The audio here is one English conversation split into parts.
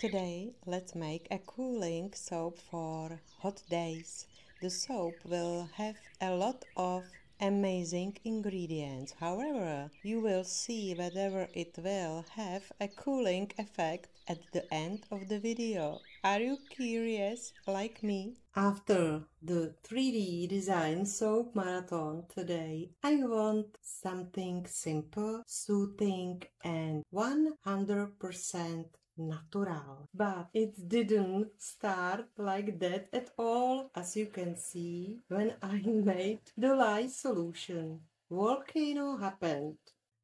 Today, let's make a cooling soap for hot days. The soap will have a lot of amazing ingredients. However, you will see whether it will have a cooling effect at the end of the video. Are you curious like me? After the 3D design soap marathon today, I want something simple, soothing and 100% natural. But it didn't start like that at all, as you can see when I made the lye solution. Volcano happened.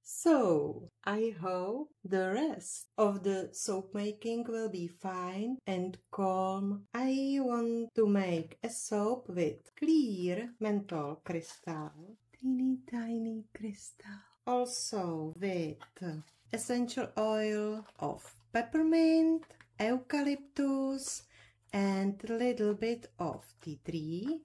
So, I hope the rest of the soap making will be fine and calm. I want to make a soap with clear menthol crystal, teeny tiny crystal. Also with essential oil of peppermint, eucalyptus and a little bit of tea tree.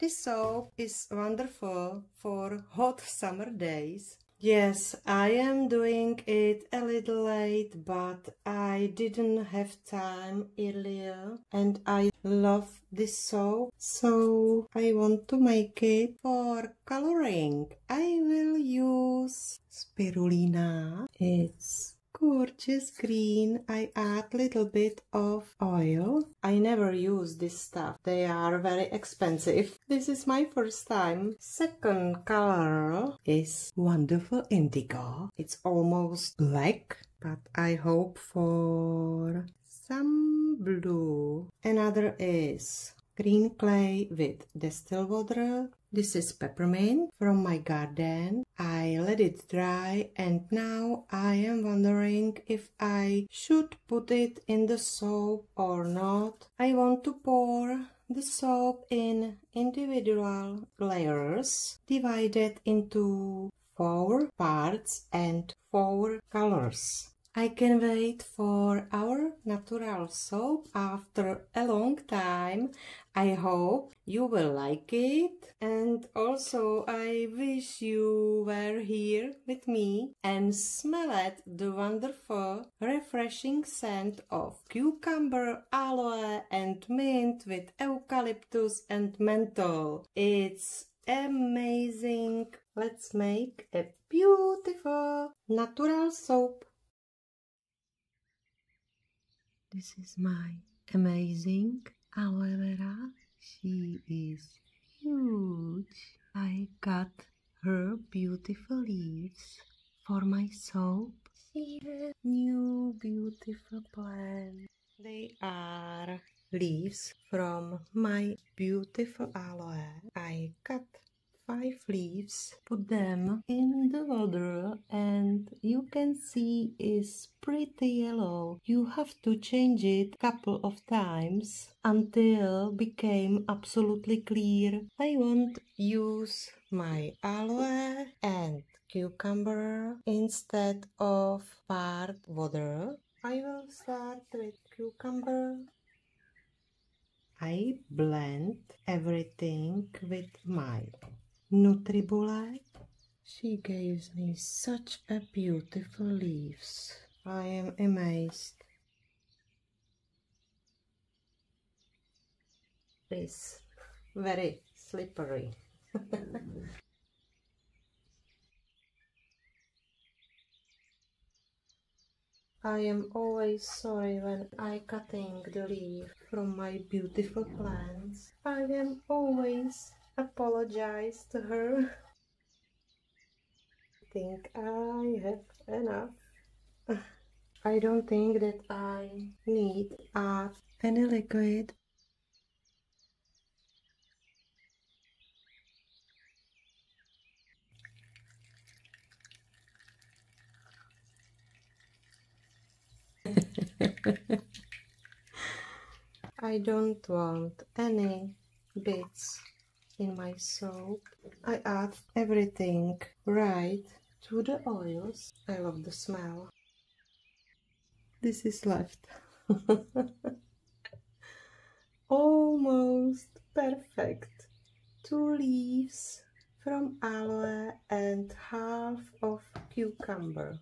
This soap is wonderful for hot summer days Yes, I am doing it a little late, but I didn't have time earlier and I love this soap, so I want to make it for coloring. I will use spirulina. It's gorgeous green. I add little bit of oil. I never use this stuff. They are very expensive. This is my first time. Second color is wonderful indigo. It's almost black, but I hope for some blue. Another is green clay with distilled water this is peppermint from my garden. I let it dry and now I am wondering if I should put it in the soap or not. I want to pour the soap in individual layers divided into four parts and four colors. I can wait for our natural soap after a long time. I hope you will like it and also I wish you were here with me and smelled the wonderful refreshing scent of cucumber, aloe and mint with eucalyptus and menthol. It's amazing. Let's make a beautiful natural soap. This is my amazing aloe vera. She is huge. I cut her beautiful leaves for my soap. See her new beautiful plant. They are leaves from my beautiful aloe. I cut five leaves, put them in the water and you can see is pretty yellow. You have to change it couple of times until became absolutely clear. I won't use my aloe and cucumber instead of part water. I will start with cucumber I blend everything with my Nutribullet. She gives me such a beautiful leaves. I am amazed. This very slippery. I am always sorry when I cutting the leaf from my beautiful plants. I am always apologize to her. I think I have enough. I don't think that I need add any liquid. I don't want any bits in my soap. I add everything right to the oils. I love the smell. This is left. Almost perfect. Two leaves from aloe and half of cucumber.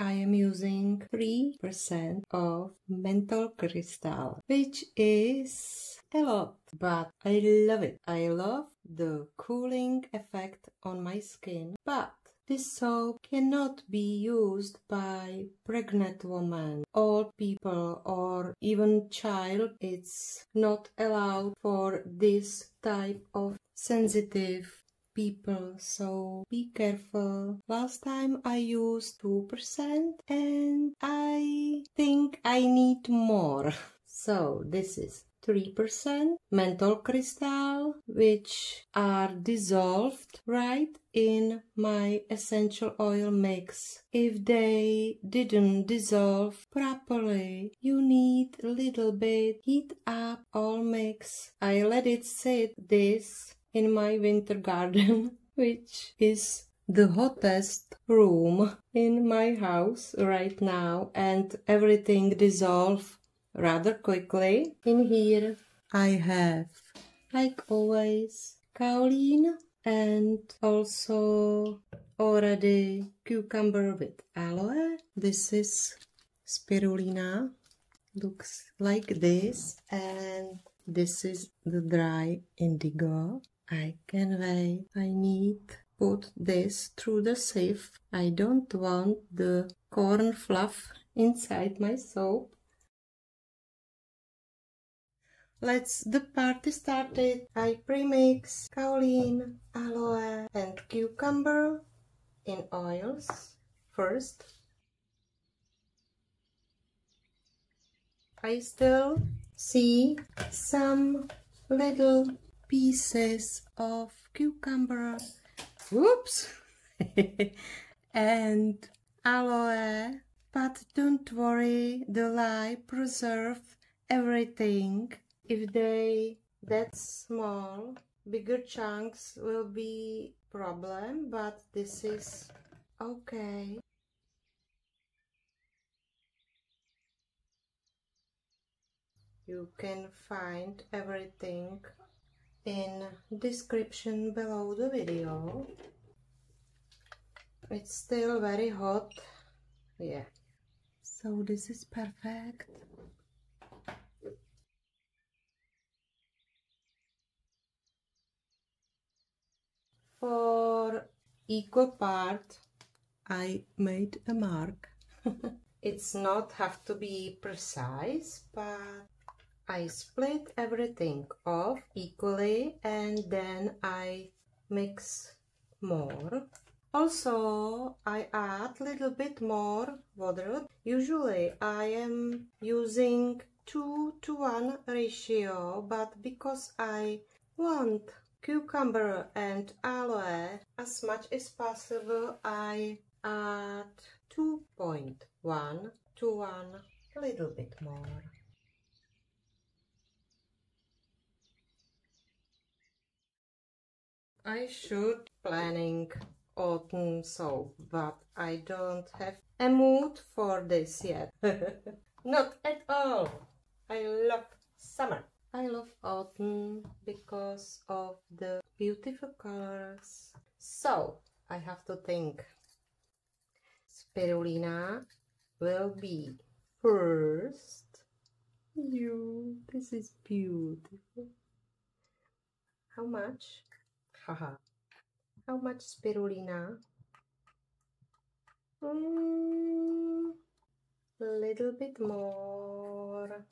I am using 3% of menthol crystal, which is a lot, but I love it. I love the cooling effect on my skin, but this soap cannot be used by pregnant women, old people or even child. It's not allowed for this type of sensitive people so be careful last time i used 2% and i think i need more so this is 3% menthol crystal which are dissolved right in my essential oil mix. If they didn't dissolve properly, you need a little bit heat up all mix. I let it sit this in my winter garden, which is the hottest room in my house right now and everything dissolve rather quickly. In here I have, like always, kaolin and also already cucumber with aloe. This is spirulina, looks like this and this is the dry indigo. I can wait. I need put this through the sieve. I don't want the corn fluff inside my soap. Let's the party started. I premix kaolin, aloe and cucumber in oils first. I still see some little pieces of cucumber. Whoops! and aloe. But don't worry, the lye preserve everything if they that small bigger chunks will be problem but this is okay you can find everything in description below the video. It's still very hot. Yeah. So this is perfect. For equal part I made a mark. it's not have to be precise but I split everything off equally and then I mix more. Also I add little bit more water. Usually I am using 2 to 1 ratio but because I want cucumber and aloe as much as possible I add 2.1 to 1 a little bit more I should planning autumn soap but I don't have a mood for this yet not at all I love summer I love autumn because of the beautiful colors. So, I have to think. Spirulina will be first. You, this is beautiful. How much? Haha. How much spirulina? Mm, a little bit more.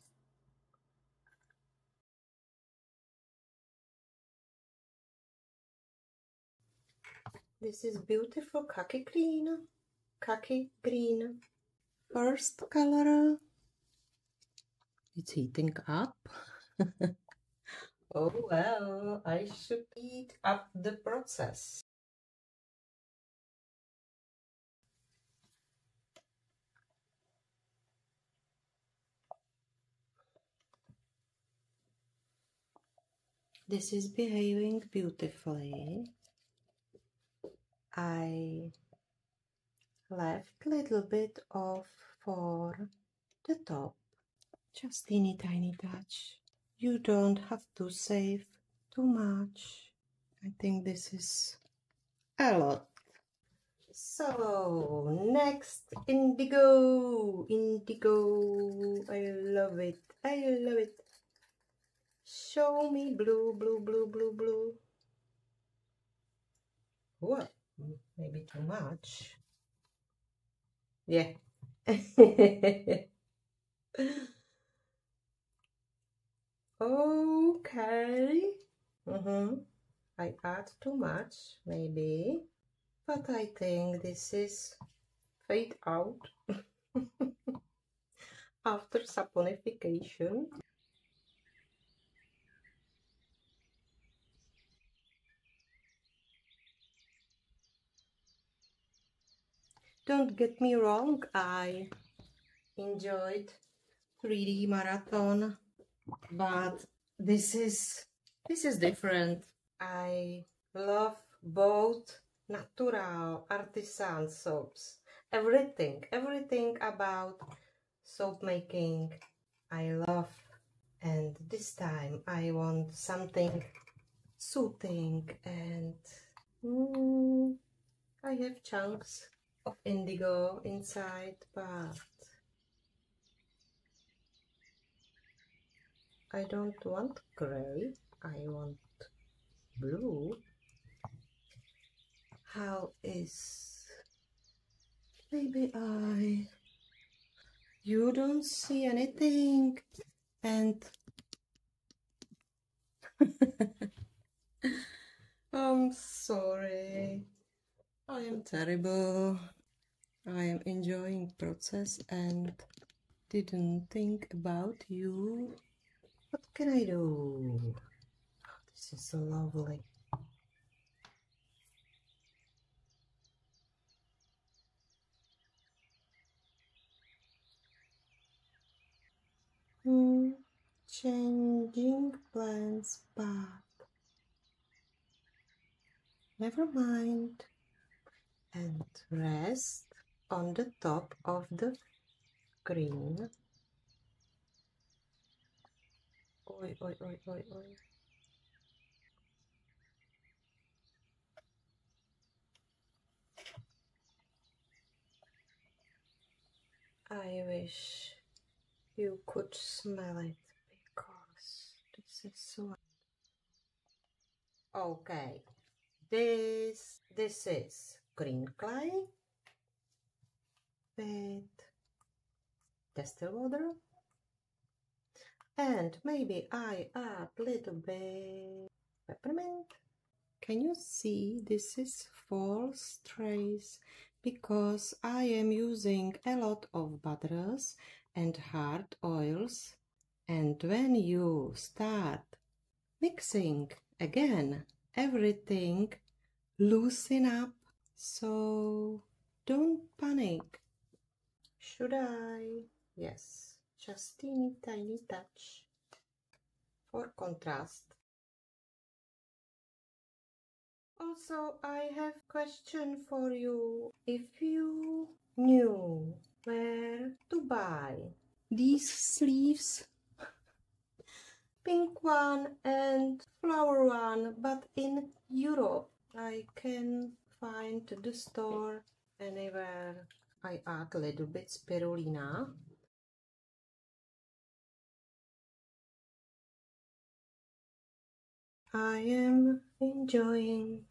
This is beautiful khaki green, khaki green. First color. It's heating up. oh well, I should speed up the process. This is behaving beautifully. I left a little bit of for the top just teeny tiny touch you don't have to save too much I think this is a lot So, next, indigo. Indigo. I love it. I love it. Show me blue, blue, blue, blue, blue. What? Maybe too much. Yeah. okay. Mm-hmm. I add too much, maybe. But I think this is fade out after saponification. Don't get me wrong, I enjoyed 3D marathon, but this is this is different. I love both natural artisan soaps. Everything, everything about soap making I love. And this time I want something soothing and mm, I have chunks of indigo inside, but I don't want gray, I want blue. How is maybe I you don't see anything and I'm sorry I am terrible I am enjoying process and didn't think about you. What can I do? This is so lovely. Hmm, changing plans, but never mind and rest on the top of the green. Oi, oi, oi, oi, oi. I wish you could smell it because this is so okay. This this is green clay. With distilled water and maybe I add a little bit. Peppermint. Can you see this is false trace? Because I am using a lot of butters and hard oils. And when you start mixing again everything loosen up. So don't panic. Should I? Yes, just teeny tiny touch for contrast. Also, I have question for you. If you knew where to buy these sleeves, pink one and flower one, but in Europe, I can find the store anywhere I add a little bit spirulina. I am enjoying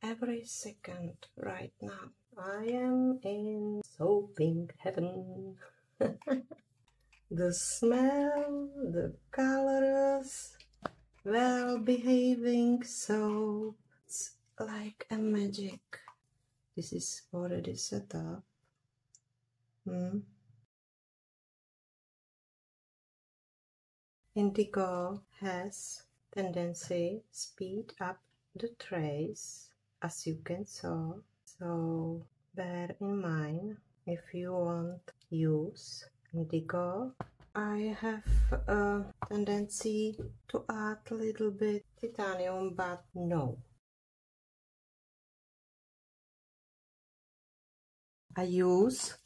every second right now. I am in soaping heaven. the smell, the colors, well behaving soap. It's like a magic. This is already set up. Hmm. Indigo has tendency speed up the trace as you can saw. So bear in mind if you want use indigo I have a tendency to add a little bit titanium but no. I use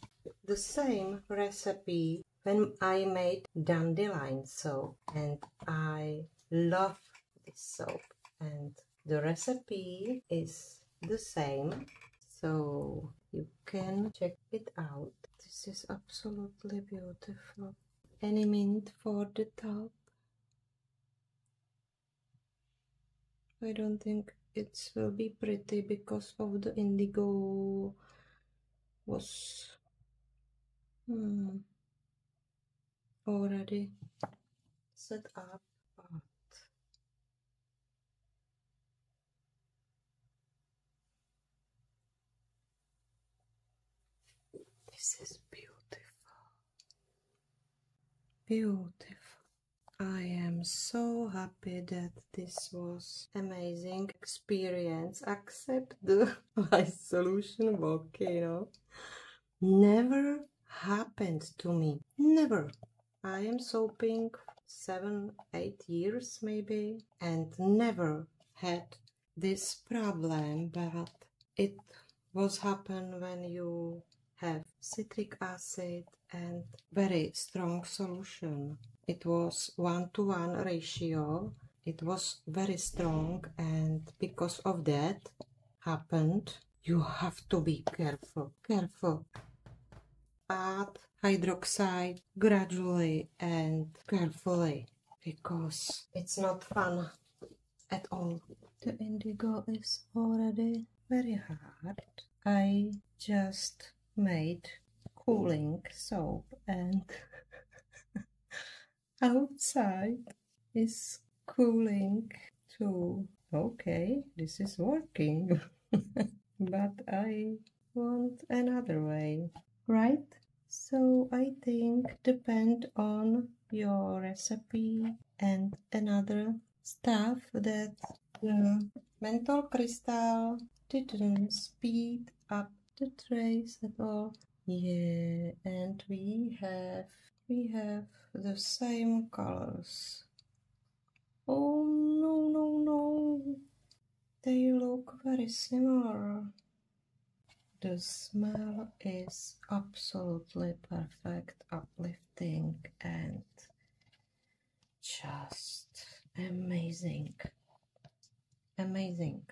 the same recipe when I made dandelion soap and I love this soap. And the recipe is the same. So you can check it out. This is absolutely beautiful. Any mint for the top? I don't think it will be pretty because of the indigo was hmm, already set up but this is beautiful. Beautiful. I am so happy that this was amazing experience. Except the solution volcano. Never happened to me. Never. I am soaping seven eight years maybe and never had this problem but it was happen when you have citric acid and very strong solution. It was one to one ratio. It was very strong and because of that happened you have to be careful careful. Add hydroxide gradually and carefully because it's not fun at all. The indigo is already very hard. I just made cooling soap and outside is cooling too. Okay, this is working. but I want another way, right? So I think depend on your recipe and another stuff that the menthol crystal didn't speed up the trace at all. Yeah, and we have we have the same colors. Oh no, no, no. They look very similar. The smell is absolutely perfect, uplifting, and just amazing. Amazing.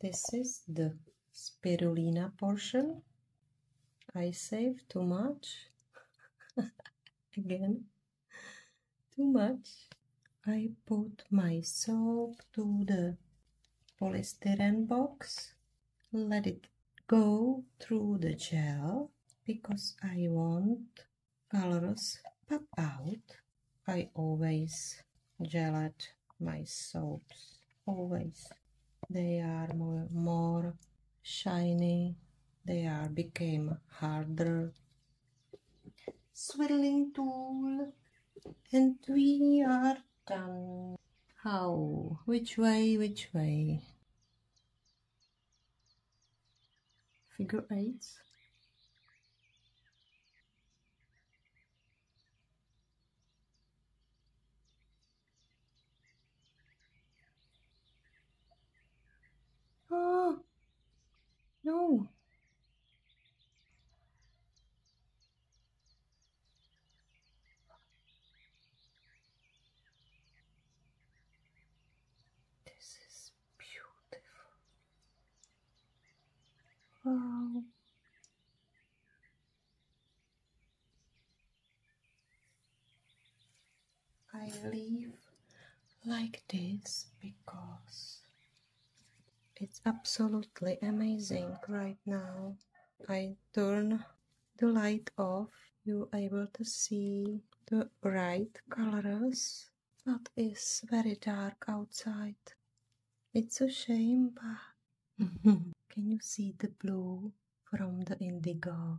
This is the spirulina portion. I save too much. Again. Too much. I put my soap to the polystyrene box. Let it go through the gel because I want colors pop out. I always gelate my soaps. Always. They are more, more shiny. They are became harder. Swirling tool. And we are done. How? Which way? Which way? Figure eights oh no Wow. I leave like this because it's absolutely amazing right now. I turn the light off, you're able to see the bright colors, but it's very dark outside. It's a shame, but Can you see the blue from the indigo?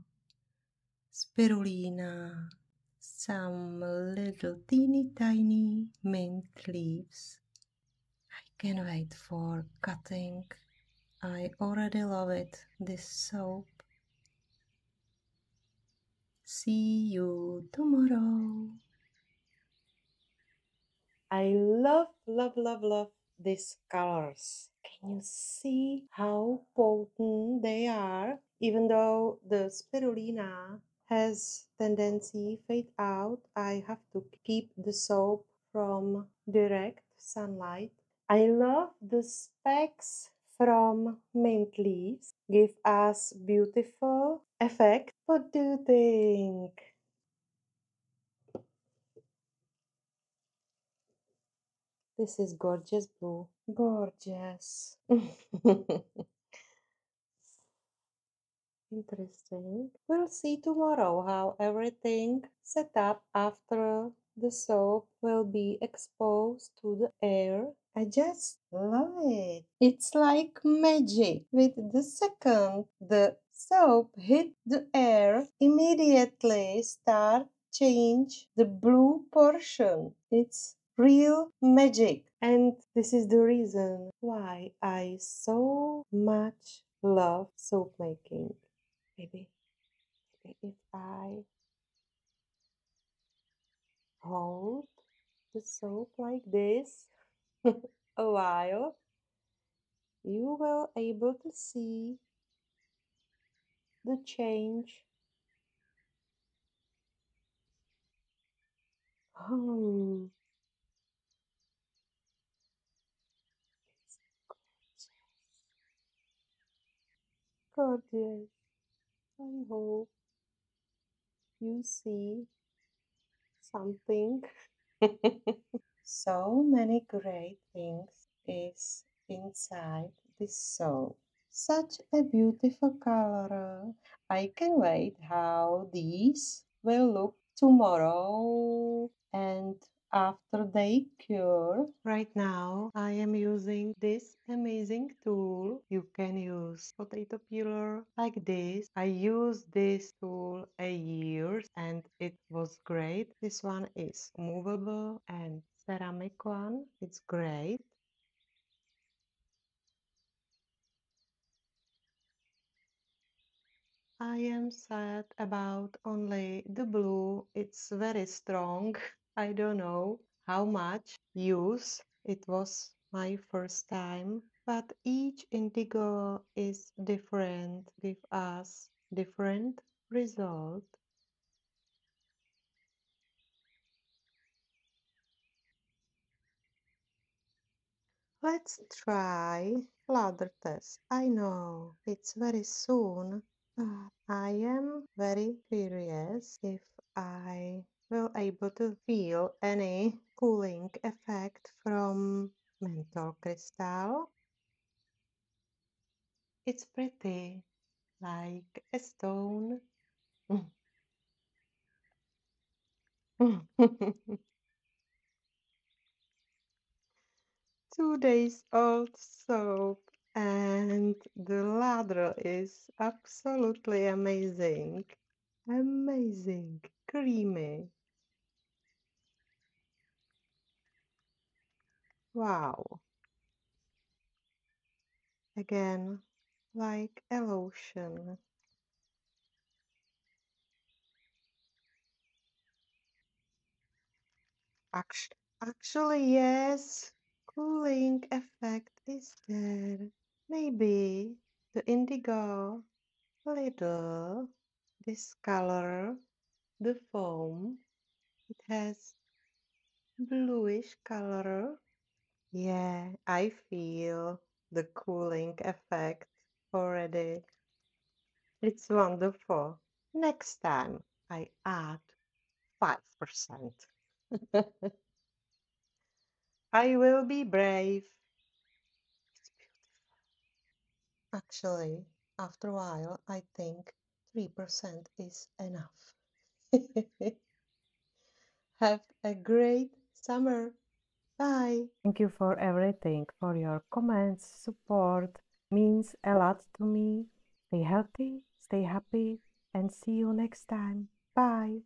Spirulina, some little teeny tiny mint leaves. I can wait for cutting. I already love it, this soap. See you tomorrow. I love, love, love, love these colors. Can you see how potent they are? Even though the spirulina has tendency fade out, I have to keep the soap from direct sunlight. I love the specks from mint leaves give us beautiful effect. What do you think? This is gorgeous blue. Gorgeous. Interesting. We'll see tomorrow how everything set up after the soap will be exposed to the air. I just love it. It's like magic. With the second the soap hit the air, immediately start change the blue portion. It's real magic. And this is the reason why I so much love soap making. Maybe, if I hold the soap like this a while, you will able to see the change. Oh, gorgeous. I hope you see something. so many great things is inside this soap. Such a beautiful color. I can wait how these will look tomorrow and after they cure. Right now, I am using this amazing tool. You can use potato peeler like this. I used this tool a year and it was great. This one is movable and ceramic one. It's great. I am sad about only the blue. It's very strong. I don't know how much use. It was my first time, but each indigo is different, give us different result. Let's try ladder test. I know it's very soon, but I am very curious if I will able to feel any cooling effect from menthol crystal. It's pretty, like a stone. Two days old soap and the ladder is absolutely amazing. Amazing, creamy. Wow. Again, like a lotion. Actually, yes, cooling effect is there. Maybe the indigo, little, this color, the foam, it has bluish color. Yeah, I feel the cooling effect already. It's wonderful. Next time I add 5%. I will be brave. It's beautiful. Actually, after a while, I think 3% is enough. Have a great summer. Bye. Thank you for everything, for your comments, support. Means a lot to me. Stay healthy, stay happy, and see you next time. Bye.